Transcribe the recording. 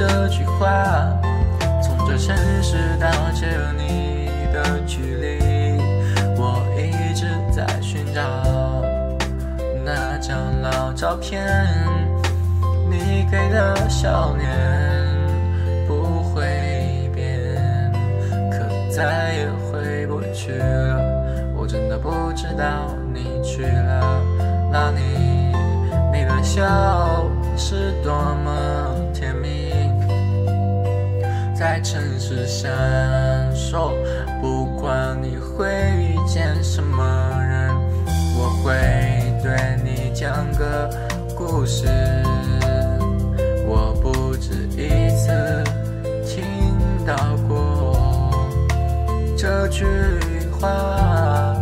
这句话从这城市到这里的距离我一直在寻找那张老照片你给的笑脸不会变可再也回不去了我真的不知道你去了哪里你的笑是多么在城市闪烁，不管你会遇见什么人，我会对你讲个故事。我不止一次听到过这句话。